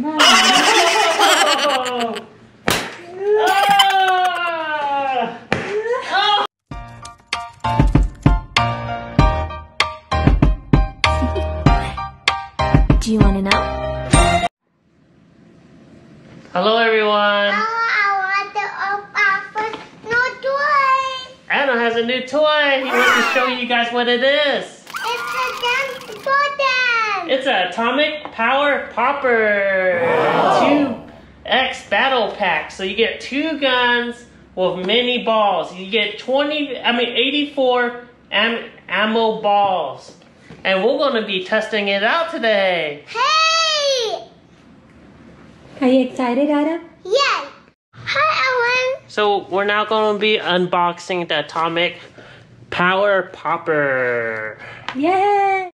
No. Oh! Ah! Do you want to know? Hello everyone. I want to open no toy. Adam has a new toy. He wants to show you guys what it is. It's a dance button. It's an atomic power popper. Two X battle pack. So you get two guns with many balls. You get 20, I mean 84 am, ammo balls. And we're going to be testing it out today. Hey! Are you excited, Adam? Yay! Hi, Ellen. So we're now going to be unboxing the atomic power popper. Yay!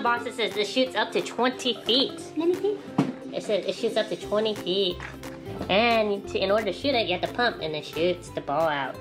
The box it says it shoots up to 20 feet. Let me see. It says it shoots up to 20 feet. And to, in order to shoot it, you have to pump and it shoots the ball out.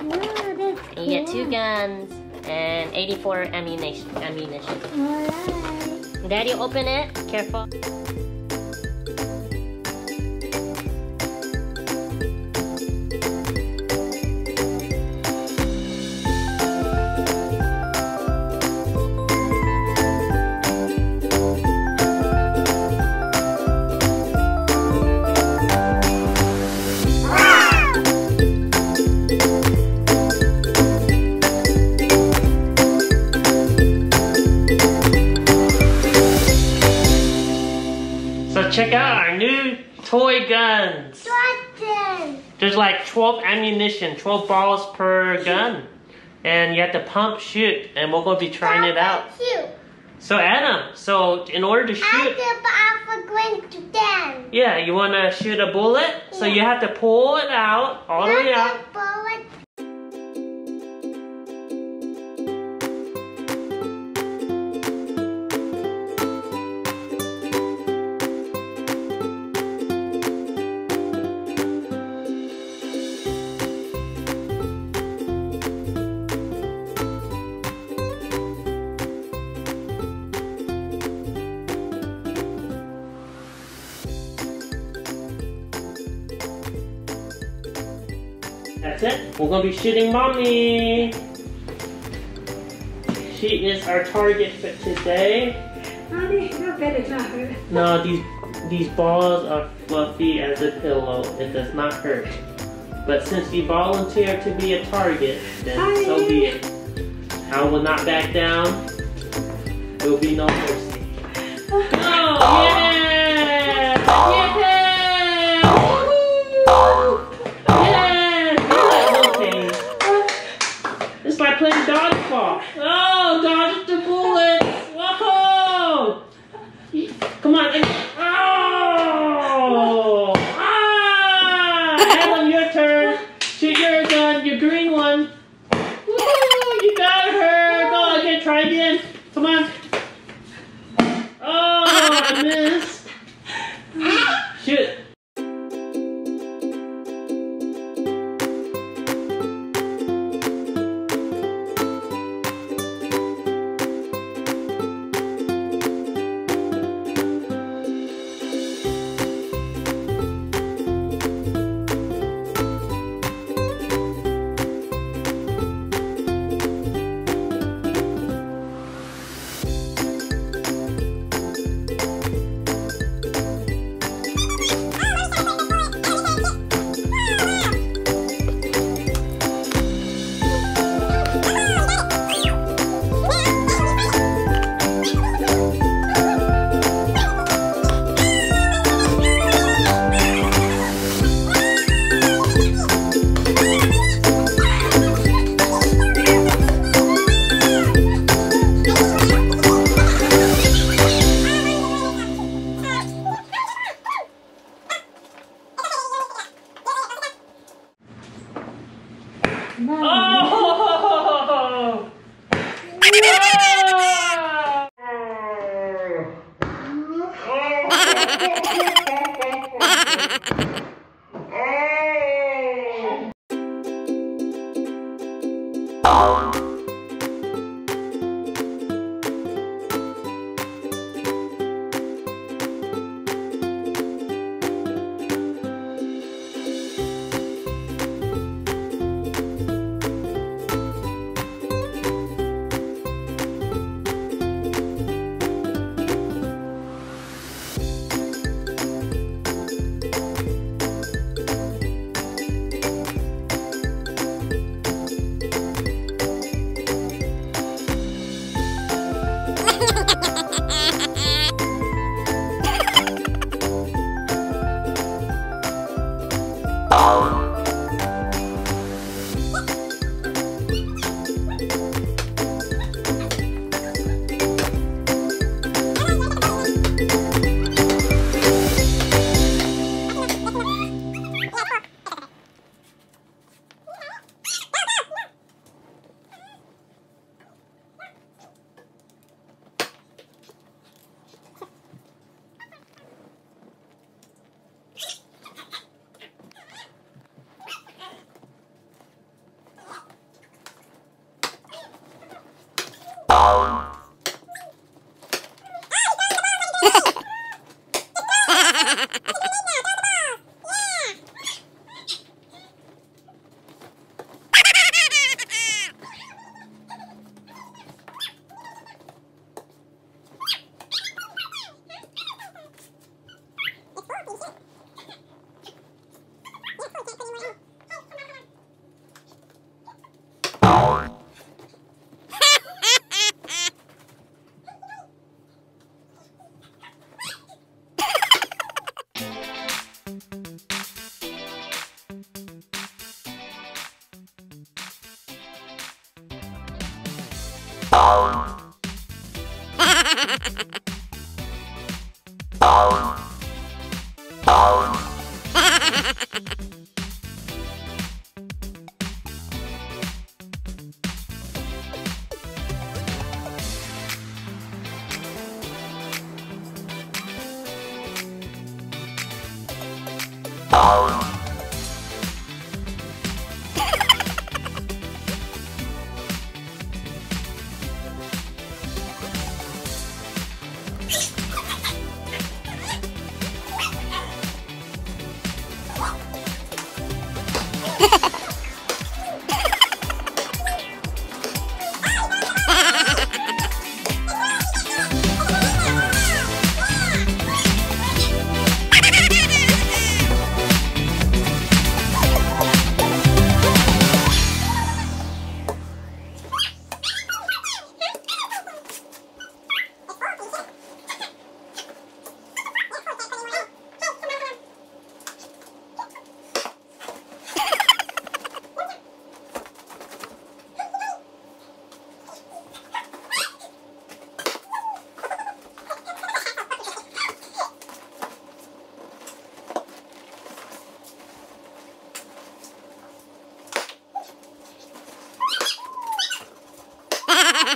Wow, you get two guns and 84 ammunition. ammunition. Alright. Daddy, open it. Careful. Check out our new toy guns. Button. There's like 12 ammunition, 12 balls per gun. And you have to pump shoot, and we're going to be trying it out. Shoot. So Adam, so in order to shoot, Alpha going to yeah, you want to shoot a bullet? So you have to pull it out, all the way out. It. We're to be shooting mommy. She is our target for today. Honey, no better not hurt. No, these these balls are fluffy as a pillow. It does not hurt. But since you volunteered to be a target, then so be it. I will not back down. There will be no mercy. Oh, yeah! Yeah! Oh! Told you, huh? You didn't know? I'm a good fighter. Go find Adam.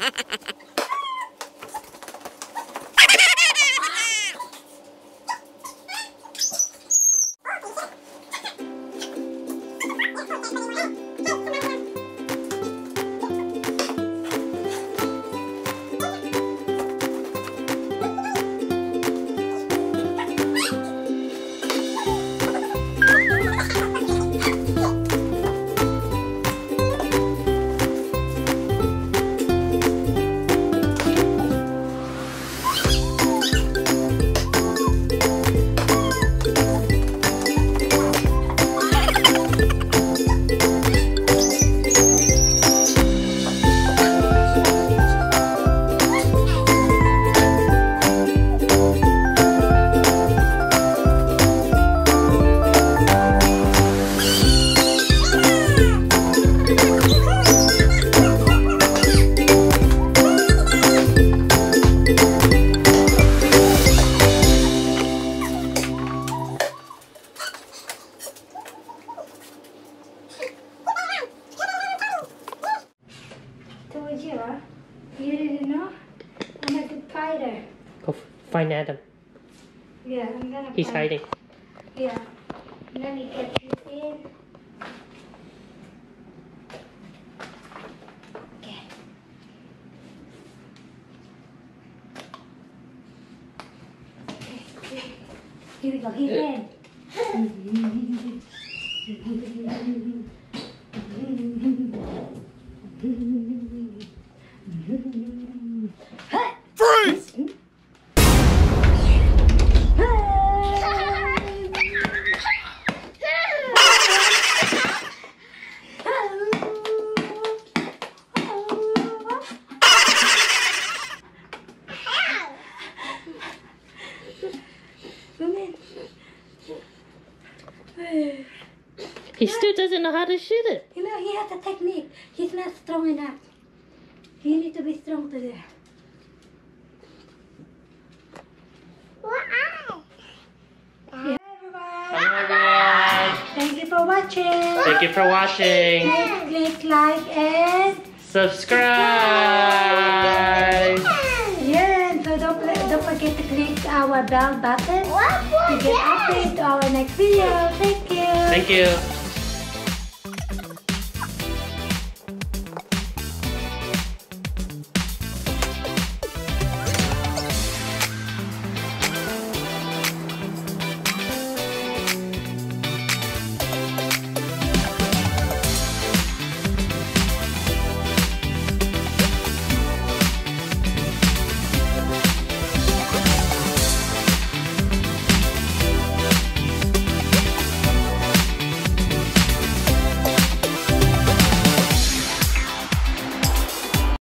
Yeah, I'm gonna He's hiding. Yeah. Let me get you in. Okay. Here we go. He's in. He still doesn't know how to shoot it. You know, he has a technique. He's not strong enough. He need to be strong today. Wow. Hi, everyone. Hello everyone. Thank you for watching. Thank you for watching. Click, click like and Subscribe. yeah. So don't don't forget to click our bell button What to get was updated to our next video. Thank you. Thank you.